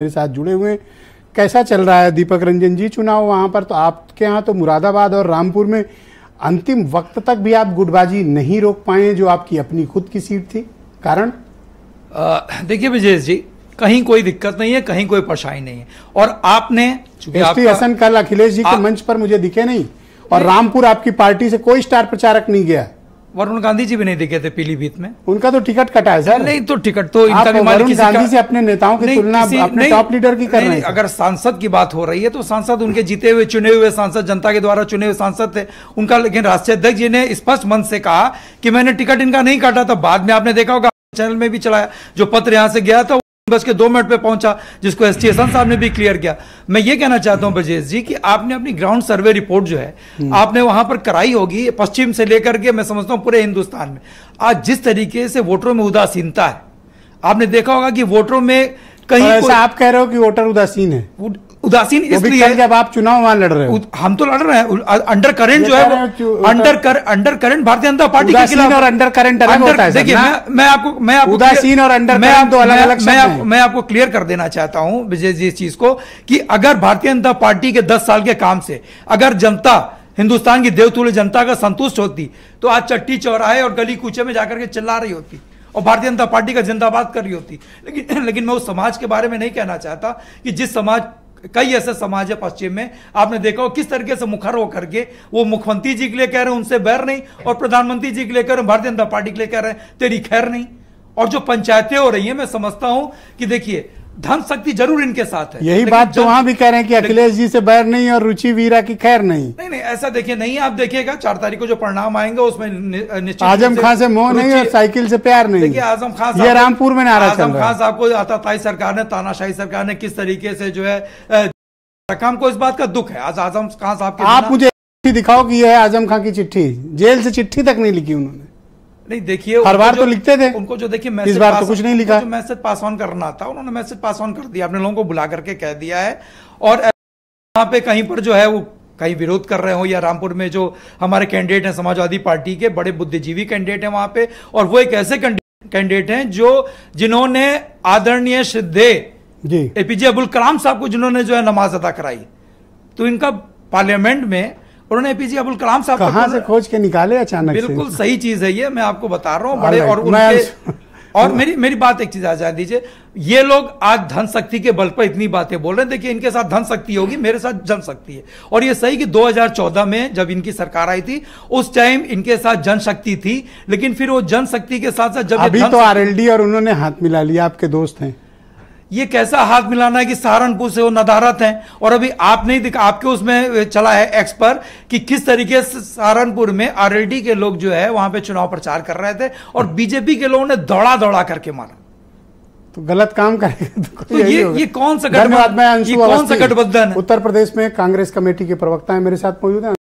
मेरे साथ जुड़े हुए हैं। कैसा चल रहा है दीपक रंजन जी चुनाव वहाँ पर? तो आपके यहाँ तो मुरादाबाद और रामपुर में अंतिम वक्त तक भी आप गुटबाजी नहीं रोक पाए जो आपकी अपनी खुद की सीट थी। कारण? देखिए विजय जी कहीं कोई दिक्कत नहीं है कहीं कोई परेशानी नहीं है। और आपने हसन कल अखिलेश जी के मंच पर मुझे दिखे नहीं। और रामपुर आपकी पार्टी से कोई स्टार प्रचारक नहीं गया। वरुण गांधी जी भी नहीं दिखे थे पीलीभीत में। उनका तो टिकट कटा है सर। नहीं तो टिकट तो इनका भी वरुण गांधी से अपने नेताओं की तुलना अपने टॉप लीडर की कर रहे हैं अगर सांसद की बात हो रही है तो सांसद उनके जीते हुए चुने हुए सांसद जनता के द्वारा चुने हुए सांसद थे। उनका लेकिन राष्ट्रीय अध्यक्ष जी ने स्पष्ट मन से कहा कि मैंने टिकट इनका नहीं काटा था बाद में आपने देखा होगा चैनल में भी चलाया जो पत्र यहाँ से गया था बस के दो मिनट पे पहुँचा जिसको एस टी साहब ने भी क्लियर किया। मैं ये कहना चाहता हूँ ब्रजेश जी कि आपने अपनी ग्राउंड सर्वे रिपोर्ट जो है आपने वहाँ पर कराई होगी पश्चिम से लेकर के मैं समझता हूँ पूरे हिंदुस्तान में। आज जिस तरीके से वोटरों में उदासीनता है आपने देखा होगा कि वोटरों में कहीं आप कह रहे हो कि वोटर उदासीन है। उदासीन इसलिए जब आप चुनाव वहाँ लड़ रहे हो। हम तो लड़ रहे हैं। अंडर करंट जो है अंडर कर under current Bharatiya Janata party के खिलाफ और अंडर करंट अलग अंडर- होता है देखिए मैं मैं आपको मैं आपको उदासीन और अंडर मैं आप- दो अलग- अलग मैं। मैं आपको क्लियर कर देना चाहता हूँ विजय जी इस चीज़ को कि अगर भारतीय जनता पार्टी के दस साल के काम से अगर जनता हिंदुस्तान की देवतुल्य जनता का संतुष्ट होती तो आज चट्टी चौराहे और गली कूचे में जाकर के चिल्ला रही होती और भारतीय जनता पार्टी का जिंदाबाद कर रही होती। लेकिन लेकिन मैं उस समाज के बारे में नहीं कहना चाहता कि जिस समाज कई ऐसे समाज है पश्चिम में, आपने देखा हो किस तरीके से मुखर होकर के वो मुख्यमंत्री जी के लिए कह रहे हैं, उनसे बैर नहीं, और प्रधानमंत्री जी के लिए कह रहे हैं, भारतीय जनता पार्टी के लिए कह रहे हैं, तेरी खैर नहीं। और जो पंचायतें हो रही हैं, मैं समझता हूँ कि देखिए धन शक्ति ज़रूर इनके साथ है। यही बात तो वहाँ भी कह रहे हैं कि अखिलेश जी से बैर नहीं और रुचि वीरा की खैर नहीं। नहीं नहीं ऐसा देखिए नहीं आप देखिएगा चार तारीख को जो परिणाम आएँगे उसमें निश्चित आज़म खान से मोह नहीं और साइकिल से प्यार नहीं। देखिए आज़म खान ये रामपुर में नारा आज़म रहा खान साहब को आताताई सरकार ने तानाशाही सरकार ने किस तरीके से जो है रखा हमको इस बात का दुख है। आज आज़म खान साहब के आप मुझे दिखाओ कि यह है आज़म खान की चिट्ठी। जेल से चिट्ठी तक नहीं लिखी उन्होंने। नहीं देखिए हर बार तो लिखते थे। उनको जो देखिए इस मैसेज बार तो कुछ नहीं लिखा। जो मैसेज पास ऑन करना था उन्होंने मैसेज पास ऑन कर दिया अपने लोगों को बुला करके कह दिया है और वहाँ पे कहीं पर जो है वो कहीं विरोध कर रहे हो या रामपुर में जो हमारे कैंडिडेट हैं समाजवादी पार्टी के बड़े बुद्धिजीवी कैंडिडेट हैं वहाँ पे और वो एक ऐसे कैंडिडेट हैं जो जिन्होंने आदरणीय सिद्धे जी एपीजे अब्दुल कलाम साहब को जिन्होंने जो है नमाज़ अदा कराई तो इनका पार्लियामेंट में उन्होंने एपीजे अबुल कलाम साहब कहाँ से खोज के निकाले अचानक बिल्कुल सही चीज़ है ये मैं आपको बता रहा हूँ बड़े और उनके और मेरी मेरी बात एक चीज़ आ जान दीजिए ये लोग आज धन शक्ति के बल पर इतनी बातें बोल रहे हैं। देखिए इनके साथ धन शक्ति होगी मेरे साथ जन शक्ति है। और ये सही कि 2014 में जब इनकी सरकार आई थी उस टाइम इनके साथ जनशक्ति थी लेकिन फिर वो जनशक्ति के साथ साथ जब अभी तो आरएलडी और उन्होंने हाथ मिला लिया आपके दोस्त हैं। ये कैसा हाथ मिलाना है कि सहारनपुर से वो नदारत हैं? और अभी आप नहीं दिखा आपके उसमें चला है एक्स पर कि किस तरीके से सहारनपुर में आरएलडी के लोग जो है वहाँ पे चुनाव प्रचार कर रहे थे और बीजेपी के लोगों ने दौड़ा दौड़ा करके मारा। तो गलत काम करेगा तो, तो ये- ये कौन सा गठबंधन- ये कौन सा गठबंधन उत्तर प्रदेश में कांग्रेस कमेटी के प्रवक्ता है मेरे साथ मौजूद है।